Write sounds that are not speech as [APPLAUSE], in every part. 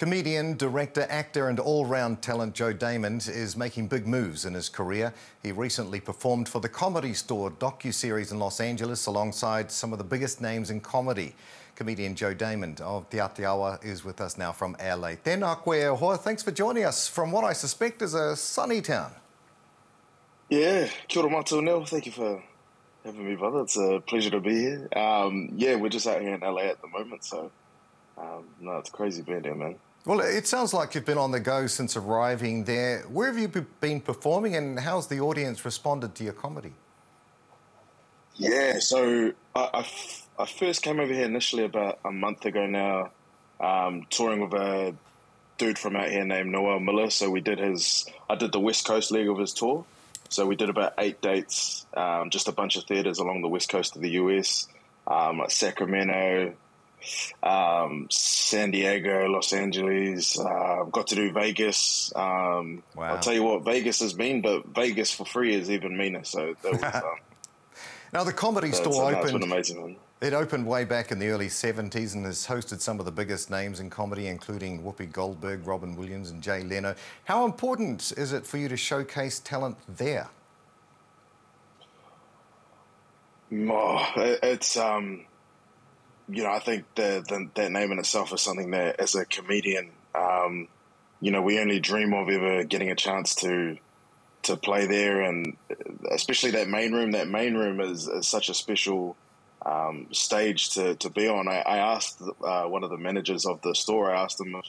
Comedian, director, actor, and all round talent Joe Daymond is making big moves in his career. He recently performed for the Comedy Store docu-series in Los Angeles alongside some of the biggest names in comedy. Comedian Joe Daymond of Te Atiawa is with us now from LA. Tēnā koe hoa. Thanks for joining us from what I suspect is a sunny town. Yeah, kia ora mātou Neil. Thank you for having me, brother. It's a pleasure to be here. Um, yeah, we're just out here in LA at the moment, so um, no, it's crazy being here, man. Well, it sounds like you've been on the go since arriving there. Where have you been performing and how's the audience responded to your comedy? Yeah, so I, I, first came over here initially about a month ago now, um, touring with a dude from out here named Noel Miller. So we did his, I did the West Coast leg of his tour. So we did about eight dates, um, just a bunch of theaters along the west coast of the US, um, like Sacramento, um, San Diego, Los Angeles. Uh, got to do Vegas. Um, wow. I'll tell you what, Vegas has been, but Vegas for free is even meaner. So that was. [LAUGHS] Um, now the comedy store opened. amazing It opened way back in the early 70s and has hosted some of the biggest names in comedy, including Whoopi Goldberg, Robin Williams, and Jay Leno. How important is it for you to showcase talent there? Oh, it's um, you know, I think the, the, that name in itself is something that, as a comedian, um, you know, we only dream of ever getting a chance to to play there, and especially that main room. That main room is, is such a special um, stage to, to be on. I, I asked uh, one of the managers of the store. I asked him if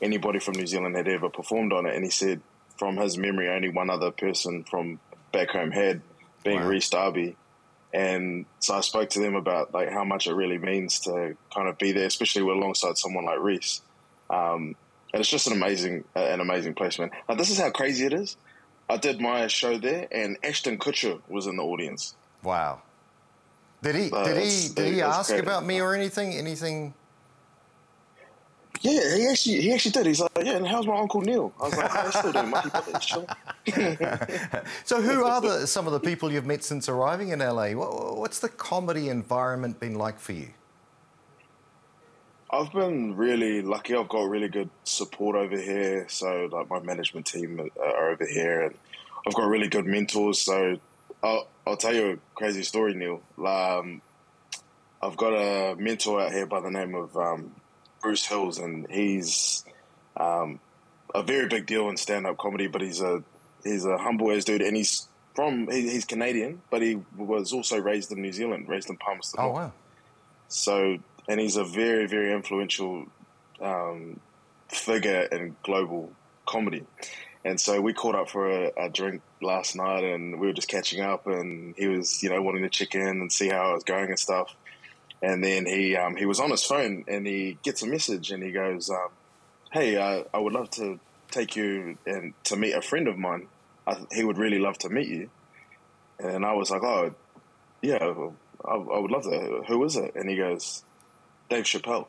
anybody from New Zealand had ever performed on it, and he said, from his memory, only one other person from back home had, being wow. Rhys Darby. And so I spoke to them about like how much it really means to kind of be there, especially alongside someone like Rhys. Um, and it's just an amazing, uh, an amazing place, man. Now, this is how crazy it is. I did my show there, and Ashton Kutcher was in the audience. Wow. Did he? Uh, did he? Did he ask about me or anything? Anything? Yeah, he actually he actually did. He's like, yeah, and how's my uncle Neil? I was like, oh, still doing Monkey [LAUGHS] so, who are the, some of the people you've met since arriving in LA? What's the comedy environment been like for you? I've been really lucky. I've got really good support over here. So, like, my management team are over here, and I've got really good mentors. So, I'll, I'll tell you a crazy story, Neil. Um, I've got a mentor out here by the name of um, Bruce Hills, and he's um, a very big deal in stand-up comedy. But he's a he's a humble as dude, and he's from he, he's Canadian, but he was also raised in New Zealand, raised in Palmerston. Oh wow! So, and he's a very very influential um, figure in global comedy. And so we caught up for a, a, drink last night, and we were just catching up. And he was, you know, wanting to check in and see how I was going and stuff. And then he um, he was on his phone and he gets a message and he goes, um, "Hey, uh, I would love to take you and to meet a friend of mine. I, he would really love to meet you." And I was like, "Oh, yeah, I, I would love to. Who is it?" And he goes, "Dave Chappelle."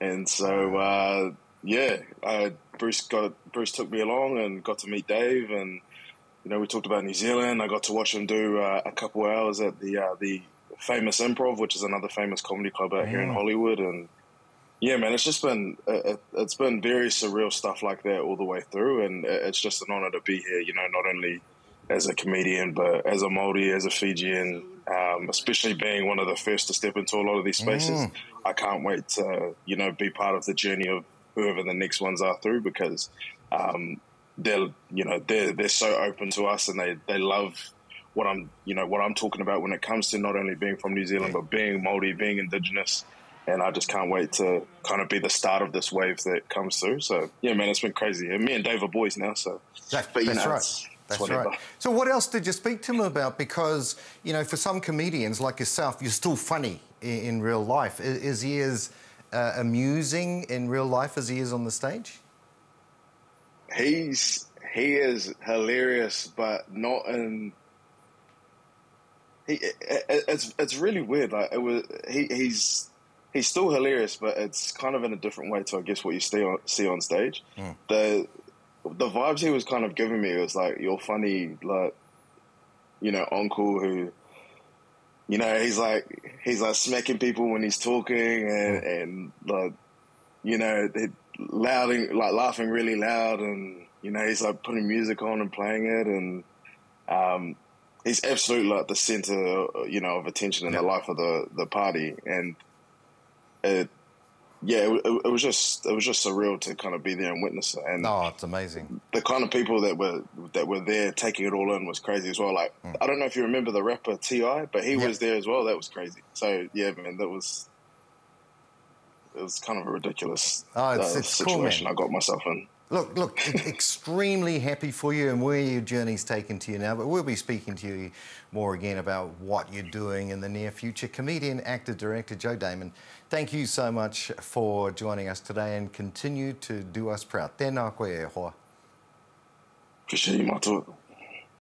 And so, uh, yeah, uh, Bruce got Bruce took me along and got to meet Dave, and you know we talked about New Zealand. I got to watch him do uh, a couple hours at the uh, the famous improv, which is another famous comedy club out here in. Hollywood, and yeah, man, it's just been it, has been very surreal stuff like that all the way through, and it's just an honor to be here. You know, not only as a comedian, but as a Maori, as a Fijian, um, especially being one of the first to step into a lot of these spaces. Mm. I can't wait to you know be part of the journey of whoever the next ones are through because um, they're you know they're they're so open to us and they they love what I'm, you know, what I'm talking about when it comes to not only being from New Zealand but being Maori, being Indigenous, and I just can't wait to kind of be the start of this wave that comes through. So yeah, man, it's been crazy. And me and Dave are boys now, so that, but, that's know, right. That's whatever. right. So what else did you speak to him about? Because you know, for some comedians like yourself, you're still funny in, in real life. Is, is he as uh, amusing in real life as he is on the stage? He's he is hilarious, but not in he it's it's really weird. Like it was he he's he's still hilarious, but it's kind of in a different way to I guess what you see on see on stage. Mm. The the vibes he was kind of giving me was like you're funny, like you know, uncle who you know he's like he's like smacking people when he's talking and mm. and like you know, loud, like laughing really loud, and you know, he's like putting music on and playing it, and um, he's absolutely like the center, you know, of attention in yeah. the life of the the party, and it, yeah, it, it, was just it was just surreal to kind of be there and witness it. And oh, it's amazing. The kind of people that were that were there taking it all in was crazy as well. Like mm. I don't know if you remember the rapper T.I., but he yeah. was there as well. That was crazy. So yeah, man, that was it was kind of a ridiculous oh, it's, uh, it's situation cool, I got myself in. Look, look, extremely happy for you and where your journey's taken to you now. But we'll be speaking to you more again about what you're doing in the near future. Comedian, actor, director Joe Daymond, thank you so much for joining us today and continue to do us proud. Tēnā koe e hoa. Appreciate you.